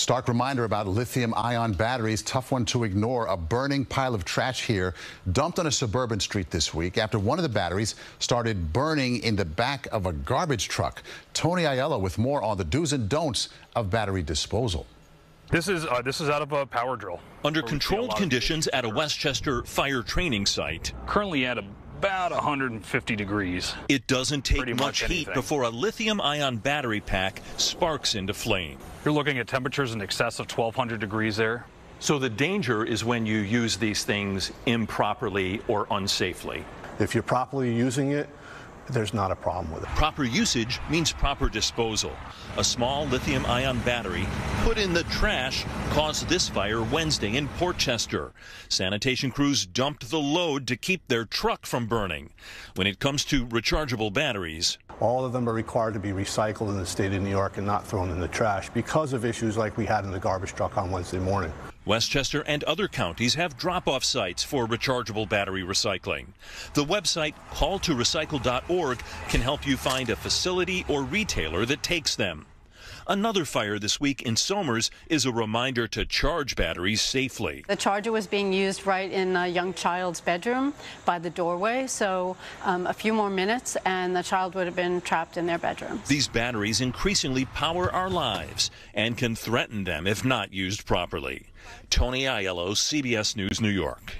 Stark reminder about lithium ion batteries. Tough one to ignore. A burning pile of trash here dumped on a suburban street this week after one of the batteries started burning in the back of a garbage truck. Tony Aiello with more on the do's and don'ts of battery disposal. This is uh, this is out of a power drill. Under controlled conditions at a Westchester fire training site. Currently at about 150 degrees. It doesn't take Pretty much, much heat anything. before a lithium ion battery pack sparks into flame. You're looking at temperatures in excess of 1200 degrees there. So the danger is when you use these things improperly or unsafely. If you're properly using it, there's not a problem with it. Proper usage means proper disposal. A small lithium ion battery put in the trash caused this fire Wednesday in Port Chester. Sanitation crews dumped the load to keep their truck from burning. When it comes to rechargeable batteries, All of them are required to be recycled in the state of New York and not thrown in the trash because of issues like we had in the garbage truck on Wednesday morning. Westchester and other counties have drop-off sites for rechargeable battery recycling. The website call2recycle.org can help you find a facility or retailer that takes them. Another fire this week in Somers is a reminder to charge batteries safely. The charger was being used right in a young child's bedroom by the doorway, so um, a few more minutes and the child would have been trapped in their bedroom. These batteries increasingly power our lives and can threaten them if not used properly. Tony Aiello, CBS News, New York.